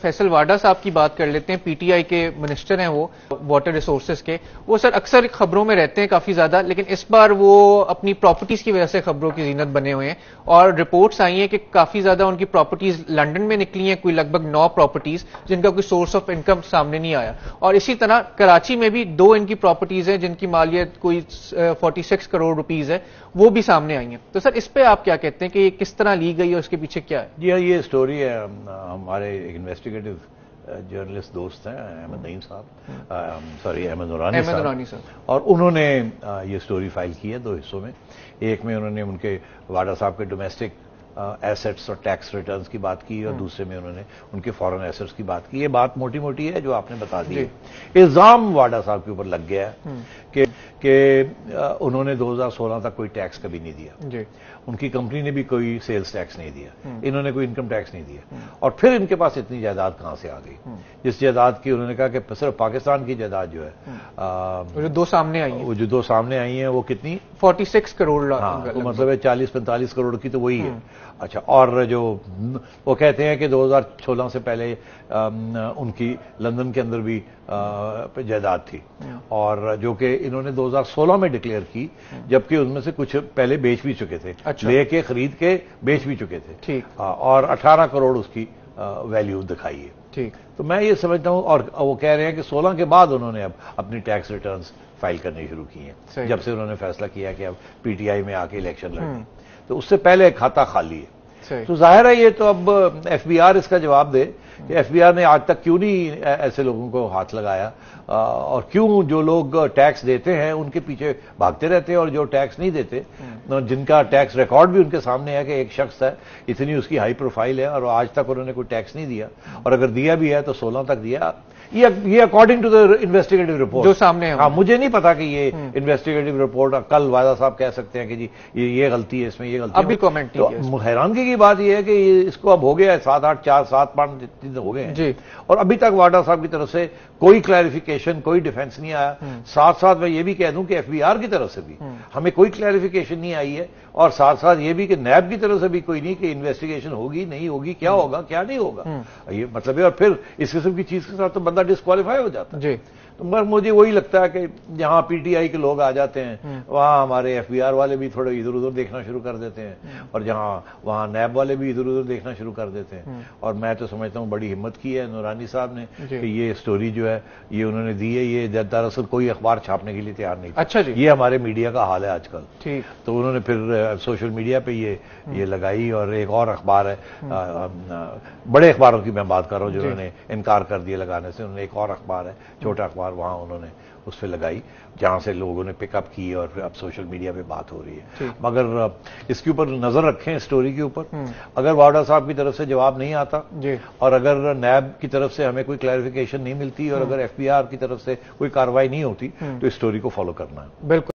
فیصل واڈا صاحب کی بات کر لیتے ہیں پی ٹی آئی کے منسٹر ہیں وہ واٹر ریسورسز کے۔ وہ سر اکثر خبروں میں رہتے ہیں کافی زیادہ، لیکن اس بار وہ اپنی پراپرٹیز کی وجہ سے خبروں کی زینت بنے ہوئے ہیں۔ اور رپورٹس آئی ہیں کہ کافی زیادہ ان کی پراپرٹیز لنڈن میں نکلی ہیں، کوئی لگ بھگ نو پراپرٹیز جن کا کوئی سورس آف انکم سامنے نہیں آیا۔ اور اسی طرح کراچی میں بھی دو ان کی پراپرٹیز ہیں جن کی مالیت کوئی فورٹی سکس کروڑ روپیز ہے، وہ بھی سامنے آئی ہیں۔ تو سر اس پہ آپ کیا کہتے ہیں کہ یہ کس طرح لی گئی اور اس کے پیچھے کیا ہے؟ جی ہاں یہ سٹوری ہے ہمارے انویسٹیگیٹو جرنلسٹ دوست ہیں احمد نعیم صاحب. سوری احمد نورانی صاحب. اور انہوں نے یہ سٹوری فائل کی ہے دو حصوں میں. ایک میں انہوں نے ان کے واڈا صاحب کے ڈومیسٹک ایسٹس اور ٹیکس ریٹرنز کی بات کی اور دوسرے میں انہوں نے ان کے فورن ایسٹس کی بات کی۔ یہ بات موٹی موٹی ہے جو آپ نے بتا دی ہے۔ الزام واڈا صاحب کے اوپر لگ گیا ہے کہ کہ انہوں نے دو ہزار سولہ تک کوئی ٹیکس کبھی نہیں دیا۔ جی۔ ان کی کمپنی نے بھی کوئی سیلز ٹیکس نہیں دیا۔ انہوں نے کوئی انکم ٹیکس نہیں دیا۔ اور پھر ان کے پاس اتنی جائیداد کہاں سے آ گئی؟ جس جائیداد کی انہوں نے کہا کہ صرف پاکستان کی جائیداد جو ہے جو دو سامنے آئی ہیں۔ وہ جو دو سامنے آئی ہیں وہ کتنی؟ فورٹی سکس کروڑ مطلب ہے چالیس پینتالیس کروڑ کی تو وہی ہے۔ اچھا اور جو وہ کہتے ہیں کہ دو ہزار سولہ سے پہلے ان کی لندن کے اندر بھی جائیداد تھی۔ اور جو کہ انہوں نے دو ہزار سولہ میں ڈکلیئر کی جبکہ ان میں سے کچھ پہلے بیچ بھی چکے تھے۔ لے کے خرید کے بیچ بھی چکے تھے۔ اور اٹھارہ کروڑ اس کی ویلیو دکھائی ہے۔ تو میں یہ سمجھتا ہوں اور وہ کہہ رہے ہیں کہ سولہ کے بعد انہوں نے اب اپنی ٹیکس ریٹرنز فائل کرنے شروع کی ہیں۔ جب سے انہوں نے فیصلہ کیا کہ اب پی ٹی آئی میں آ کے الیکشن لڑیں۔ تو اس سے پہلے کھاتا خالی ہے۔ تو ظاہر ہے یہ تو اب ایف بی آر اس کا جواب دے کہ ایف بی آر نے آج تک کیوں نہیں ایسے لوگوں کو ہاتھ لگایا؟ اور کیوں جو لوگ ٹیکس دیتے ہیں ان کے پیچھے بھاگتے رہتے ہیں اور جو ٹیکس نہیں دیتے جن کا ٹیکس ریکارڈ بھی ان کے سامنے ہے کہ ایک شخص ہے اتنی اس کی ہائی پروفائل ہے اور آج تک انہوں نے کوئی ٹیکس نہیں دیا۔ اور اگر دیا بھی ہے تو سولہ تک دیا۔ یہ according to the investigative report جو سامنے ہاں مجھے نہیں پتا کہ یہ انویسٹیگیٹو رپورٹ کل وائدہ صاحب کہہ سکتے ہیں کہ جی یہ غلطی ہے اس میں یہ غلطی ابھی کامنٹ حیرانگی کی بات یہ ہے کہ اس کو اب ہو گیا ہے سات آٹھ چار سات پانچ دن ہو گئے ہیں۔ جی۔ اور ابھی تک واڈا صاحب کی طرف سے کوئی کلیریفیکیشن کوئی ڈیفنس نہیں آیا۔ ساتھ ساتھ میں یہ بھی کہہ دوں کہ ایف بی آر کی طرف سے بھی ہمیں کوئی کلیریفیکیشن نہیں آئی ہے۔ اور ساتھ ساتھ یہ بھی کہ نیب کی طرف سے بھی کوئی نہیں کہ انویسٹیگیشن ہوگی نہیں ہوگی کیا ہوگا کیا نہیں ہوگا۔ یہ مطلب ہے اور پھر اس قسم کی چیز کے ساتھ تو بندہ ڈسکوالیفائی ہو جاتا جی۔ تو مگر مجھے وہی لگتا ہے کہ جہاں پی ٹی آئی کے لوگ آ جاتے ہیں وہاں ہمارے ایف بی آر والے بھی تھوڑے ادھر ادھر دیکھنا شروع کر دیتے ہیں۔ اور جہاں وہاں نیب والے بھی ادھر ادھر دیکھنا شروع کر دیتے ہیں۔ اور میں تو سمجھتا ہوں بڑی ہمت کی ہے نورانی صاحب نے کہ یہ سٹوری جو ہے یہ انہوں نے دی ہے یہ دراصل کوئی اخبار چھاپنے کے لیے تیار نہیں اچھا جی۔ یہ ہمارے میڈیا کا حال ہے آج کل۔ تو انہوں نے پھر سوشل میڈیا پہ یہ یہ لگائی اور ایک اور اخبار ہے۔ بڑے اخباروں کی میں بات کر رہا ہوں جنہوں نے انکار کر دیا لگانے سے۔ انہوں نے ایک اور اخبار ہے چھوٹا اخبار وہاں انہوں نے اس پہ لگائی جہاں سے لوگوں نے پک اپ کی اور پھر اب سوشل میڈیا پہ بات ہو رہی ہے۔ مگر اس کے اوپر نظر رکھیں سٹوری کے اوپر۔ اگر واڈا صاحب کی طرف سے جواب نہیں آتا اور اگر نیب کی طرف سے ہمیں کوئی کلیریفیکیشن نہیں ملتی اور اگر ایف بی آر کی طرف سے کوئی کاروائی نہیں ہوتی تو اس سٹوری کو فالو کرنا ہے۔ بالکل۔